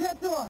Готов!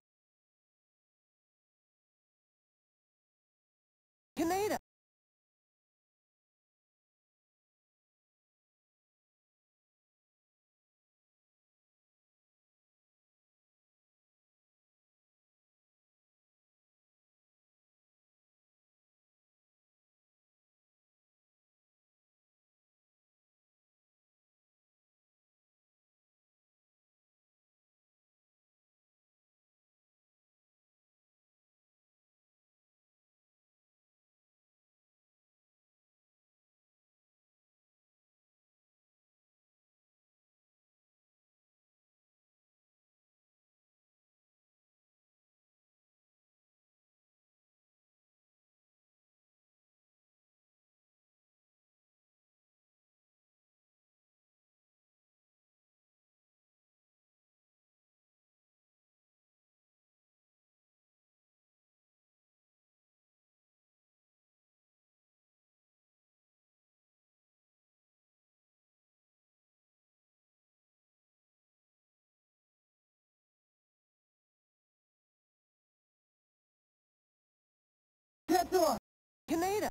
Canada.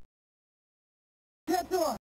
Canada,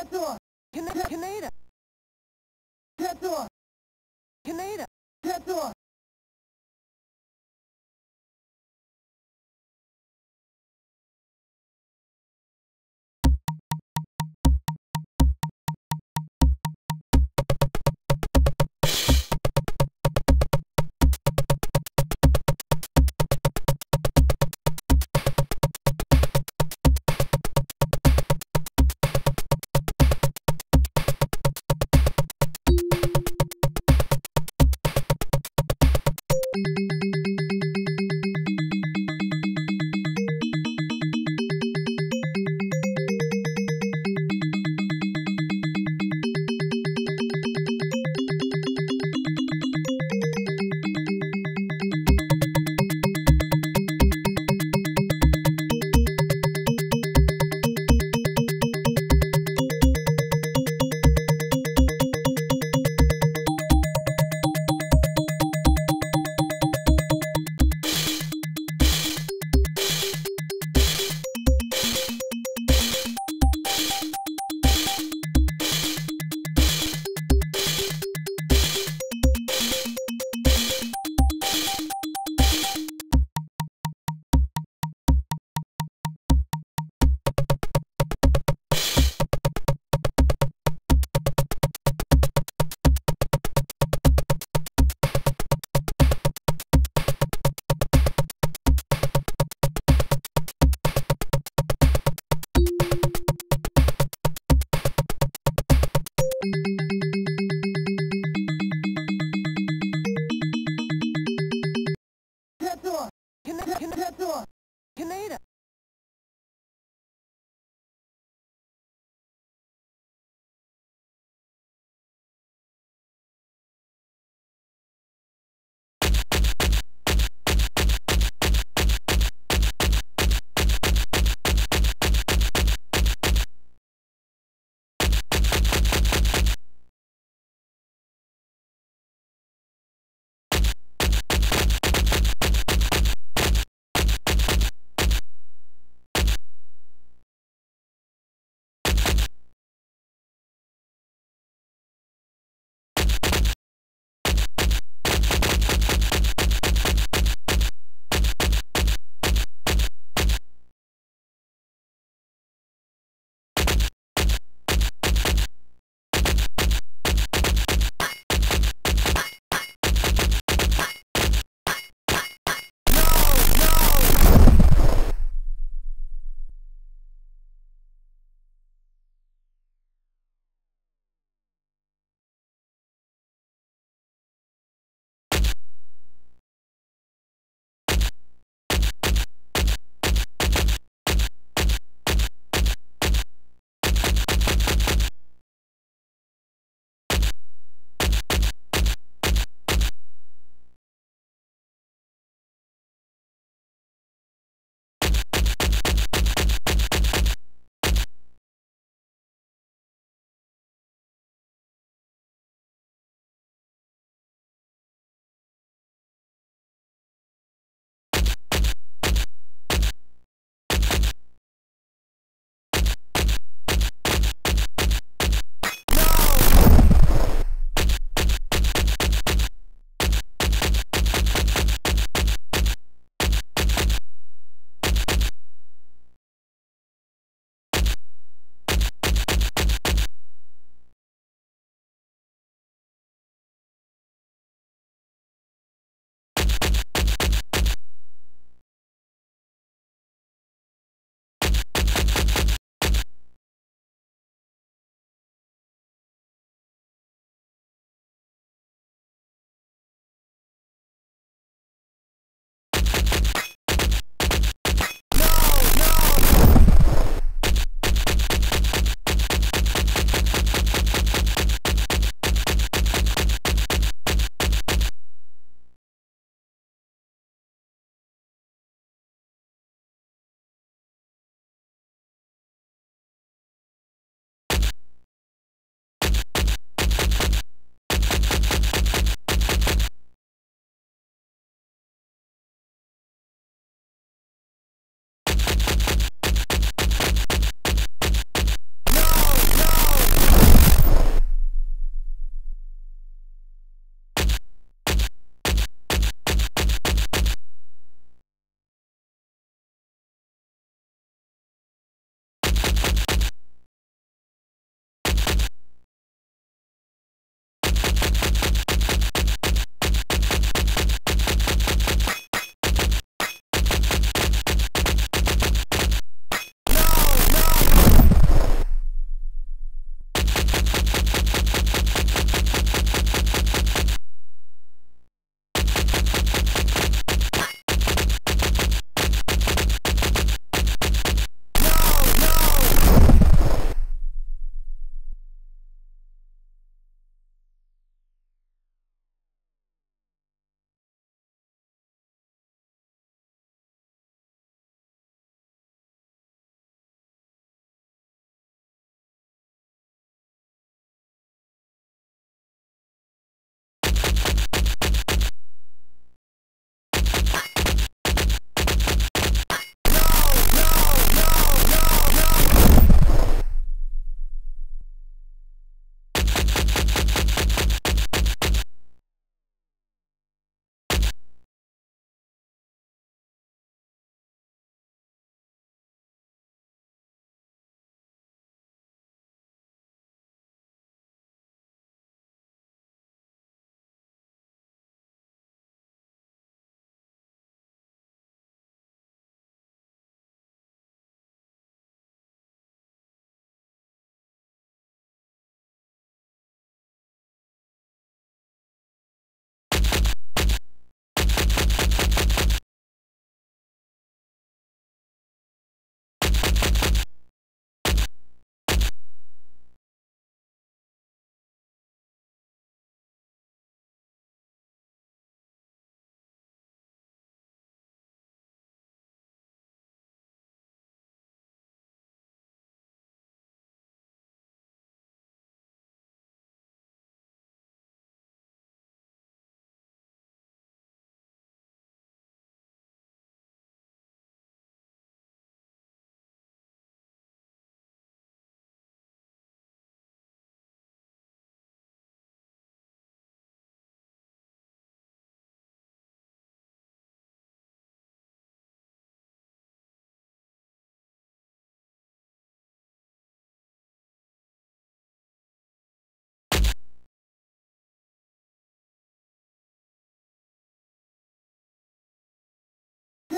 Canada. Canada. Canada. Canada.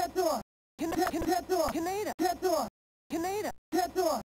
Canada. Canada. Canada. Canada. Canada. Canada.